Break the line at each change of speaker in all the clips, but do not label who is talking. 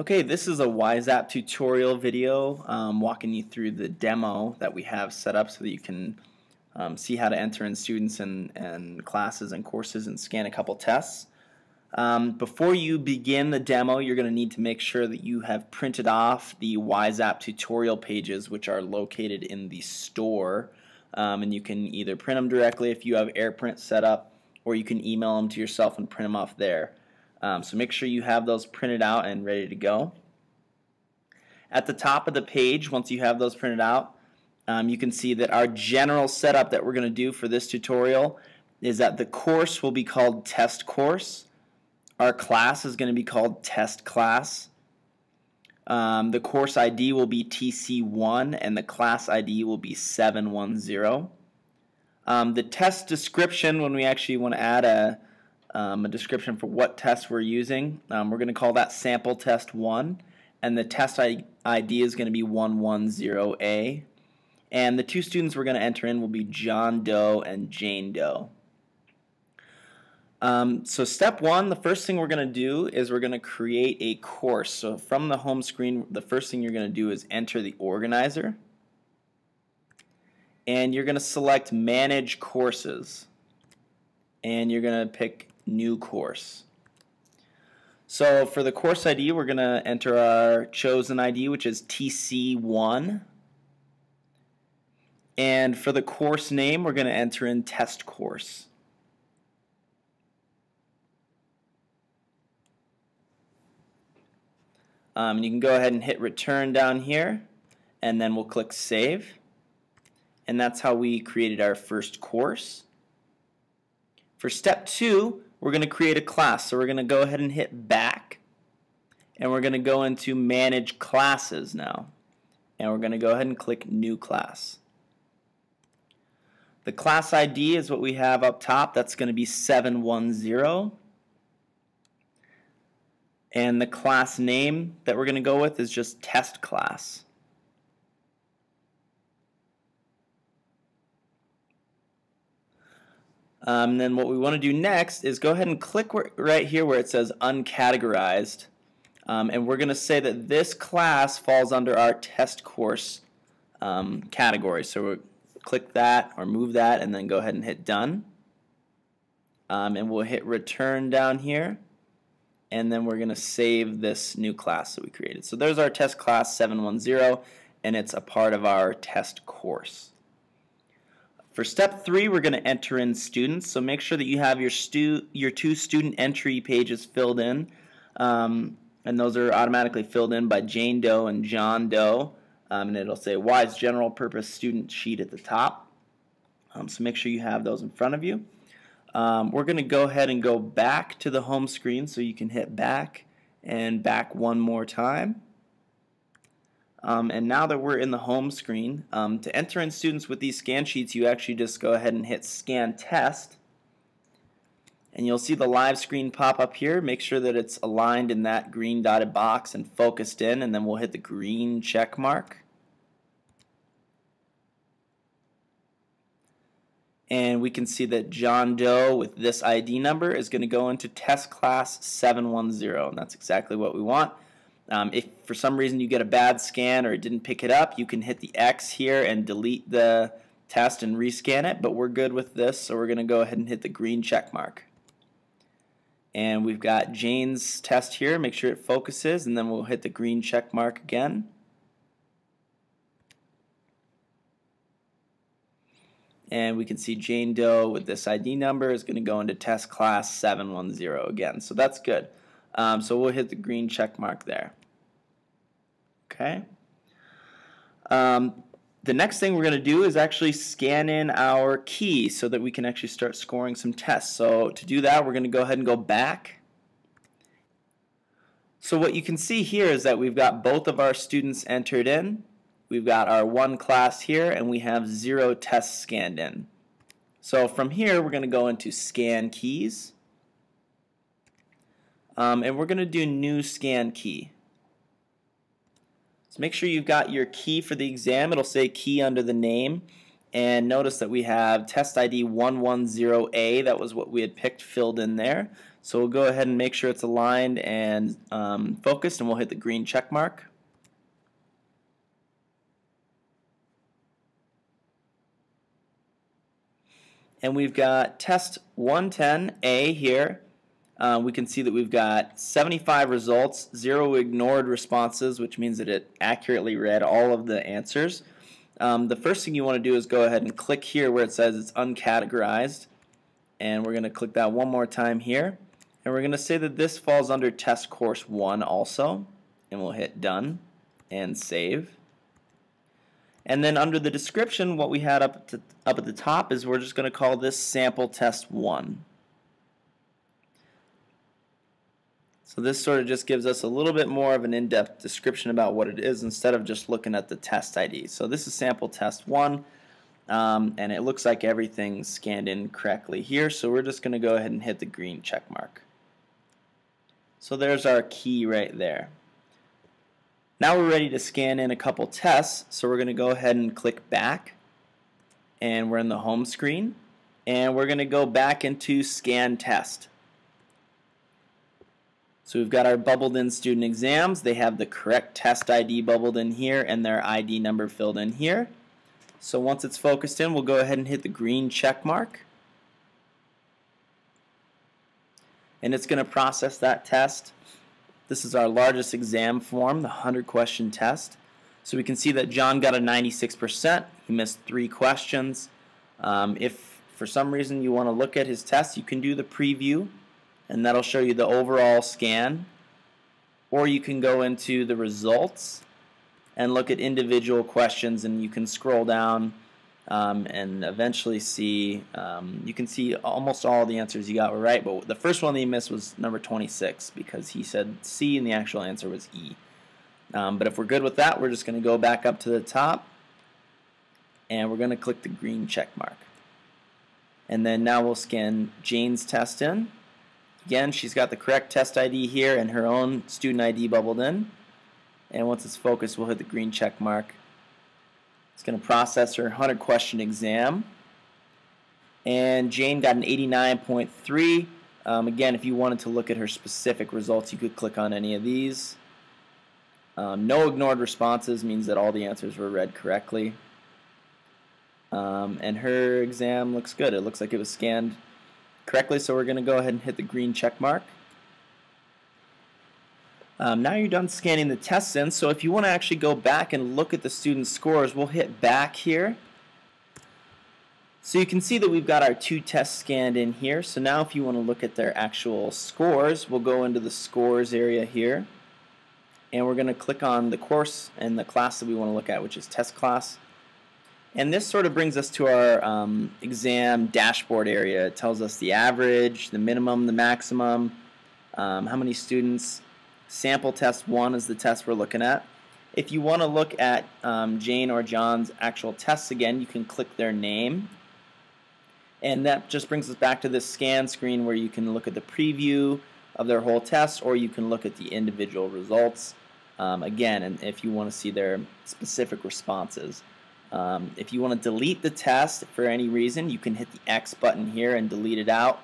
Okay, this is a WISE-App tutorial video um, walking you through the demo that we have set up so that you can um, see how to enter in students and, and classes and courses and scan a couple tests. Um, before you begin the demo, you're going to need to make sure that you have printed off the WISE-App tutorial pages which are located in the store. Um, and you can either print them directly if you have AirPrint set up or you can email them to yourself and print them off there. Um, so make sure you have those printed out and ready to go. At the top of the page, once you have those printed out, um, you can see that our general setup that we're going to do for this tutorial is that the course will be called test course. Our class is going to be called test class. Um, the course ID will be TC1 and the class ID will be 710. Um, the test description, when we actually want to add a, um, a description for what test we're using. Um, we're going to call that sample test 1 and the test ID is going to be 110A and the two students we're going to enter in will be John Doe and Jane Doe. Um, so step one, the first thing we're going to do is we're going to create a course. So from the home screen, the first thing you're going to do is enter the organizer and you're going to select manage courses and you're going to pick new course. So for the course ID, we're going to enter our chosen ID, which is TC1. And for the course name, we're going to enter in test course. Um, you can go ahead and hit return down here, and then we'll click save. And that's how we created our first course. For step two, we're going to create a class. So we're going to go ahead and hit back and we're going to go into manage classes now. And we're going to go ahead and click new class. The class ID is what we have up top. That's going to be 710. And the class name that we're going to go with is just test class. Um, then what we want to do next is go ahead and click right here where it says uncategorized. Um, and we're going to say that this class falls under our test course um, category. So we'll click that or move that and then go ahead and hit done. Um, and we'll hit return down here. And then we're going to save this new class that we created. So there's our test class 710 and it's a part of our test course. For step three, we're going to enter in students. So make sure that you have your stu your two student entry pages filled in. Um, and those are automatically filled in by Jane Doe and John Doe. Um, and it'll say WISE General Purpose Student Sheet at the top. Um, so make sure you have those in front of you. Um, we're going to go ahead and go back to the home screen so you can hit back and back one more time. Um, and now that we're in the home screen, um, to enter in students with these scan sheets, you actually just go ahead and hit Scan Test. And you'll see the live screen pop up here. Make sure that it's aligned in that green dotted box and focused in, and then we'll hit the green check mark. And we can see that John Doe with this ID number is going to go into test class 710, and that's exactly what we want. Um, if for some reason you get a bad scan or it didn't pick it up, you can hit the X here and delete the test and rescan it, but we're good with this, so we're going to go ahead and hit the green check mark. And we've got Jane's test here, make sure it focuses, and then we'll hit the green check mark again. And we can see Jane Doe with this ID number is going to go into test class 710 again, so that's good. Um, so we'll hit the green check mark there. Okay. Um, the next thing we're going to do is actually scan in our key so that we can actually start scoring some tests. So to do that, we're going to go ahead and go back. So what you can see here is that we've got both of our students entered in. We've got our one class here, and we have zero tests scanned in. So from here, we're going to go into Scan Keys. Um, and we're going to do new scan key. So make sure you've got your key for the exam. It'll say key under the name. And notice that we have test ID 110A. That was what we had picked filled in there. So we'll go ahead and make sure it's aligned and um, focused, and we'll hit the green check mark. And we've got test 110A here. Uh, we can see that we've got 75 results, zero ignored responses, which means that it accurately read all of the answers. Um, the first thing you want to do is go ahead and click here where it says it's uncategorized. And we're going to click that one more time here. And we're going to say that this falls under test course 1 also. And we'll hit done and save. And then under the description, what we had up, to, up at the top is we're just going to call this sample test 1. So this sort of just gives us a little bit more of an in-depth description about what it is instead of just looking at the test ID. So this is sample test 1 um, and it looks like everything's scanned in correctly here so we're just going to go ahead and hit the green check mark. So there's our key right there. Now we're ready to scan in a couple tests, so we're going to go ahead and click back, and we're in the home screen, and we're going to go back into scan test. So we've got our bubbled in student exams. They have the correct test ID bubbled in here and their ID number filled in here. So once it's focused in, we'll go ahead and hit the green check mark. And it's going to process that test. This is our largest exam form, the 100 question test. So we can see that John got a 96%. He missed three questions. Um, if for some reason you want to look at his test, you can do the preview and that'll show you the overall scan. Or you can go into the results and look at individual questions and you can scroll down um, and eventually see, um, you can see almost all the answers you got were right, but the first one that you missed was number 26 because he said C and the actual answer was E. Um, but if we're good with that, we're just going to go back up to the top and we're going to click the green check mark. And then now we'll scan Jane's test in. Again, she's got the correct test ID here and her own student ID bubbled in. And once it's focused, we'll hit the green check mark it's going to process her 100 question exam. And Jane got an 89.3. Um, again, if you wanted to look at her specific results, you could click on any of these. Um, no ignored responses means that all the answers were read correctly. Um, and her exam looks good. It looks like it was scanned correctly, so we're going to go ahead and hit the green check mark. Um, now you're done scanning the tests in, so if you want to actually go back and look at the student scores, we'll hit back here. So you can see that we've got our two tests scanned in here. So now if you want to look at their actual scores, we'll go into the scores area here. And we're going to click on the course and the class that we want to look at, which is test class. And this sort of brings us to our um, exam dashboard area. It tells us the average, the minimum, the maximum, um, how many students, Sample test 1 is the test we're looking at. If you want to look at um, Jane or John's actual tests again, you can click their name. And that just brings us back to this scan screen where you can look at the preview of their whole test or you can look at the individual results. Um, again, and if you want to see their specific responses. Um, if you want to delete the test for any reason, you can hit the X button here and delete it out.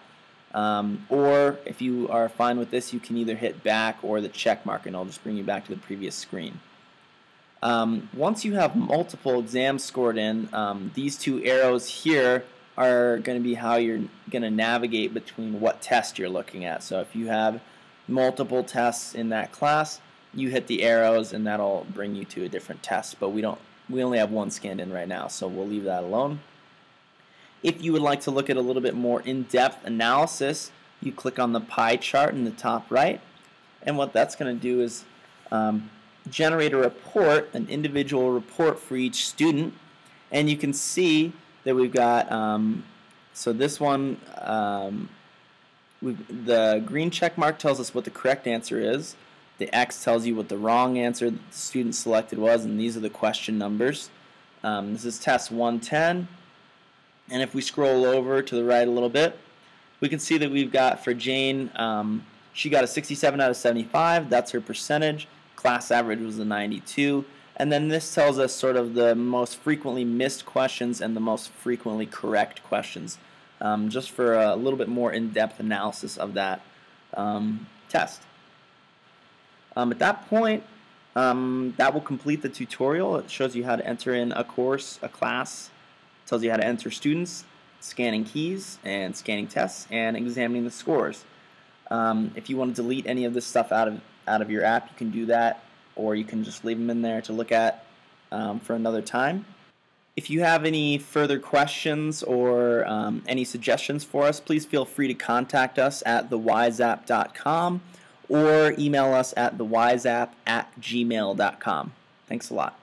Um, or if you are fine with this, you can either hit back or the check mark and I'll just bring you back to the previous screen. Um, once you have multiple exams scored in, um, these two arrows here are going to be how you're going to navigate between what test you're looking at. So if you have multiple tests in that class, you hit the arrows and that'll bring you to a different test. But we don't, we only have one scanned in right now, so we'll leave that alone. If you would like to look at a little bit more in-depth analysis, you click on the pie chart in the top right. And what that's going to do is um, generate a report, an individual report for each student. And you can see that we've got, um, so this one, um, the green check mark tells us what the correct answer is. The X tells you what the wrong answer the student selected was, and these are the question numbers. Um, this is test 110. And if we scroll over to the right a little bit, we can see that we've got for Jane, um, she got a 67 out of 75. That's her percentage. Class average was a 92. And then this tells us sort of the most frequently missed questions and the most frequently correct questions, um, just for a little bit more in-depth analysis of that um, test. Um, at that point, um, that will complete the tutorial. It shows you how to enter in a course, a class, tells you how to enter students, scanning keys, and scanning tests, and examining the scores. Um, if you want to delete any of this stuff out of out of your app, you can do that, or you can just leave them in there to look at um, for another time. If you have any further questions or um, any suggestions for us, please feel free to contact us at thewiseapp.com or email us at thewiseapp at gmail.com. Thanks a lot.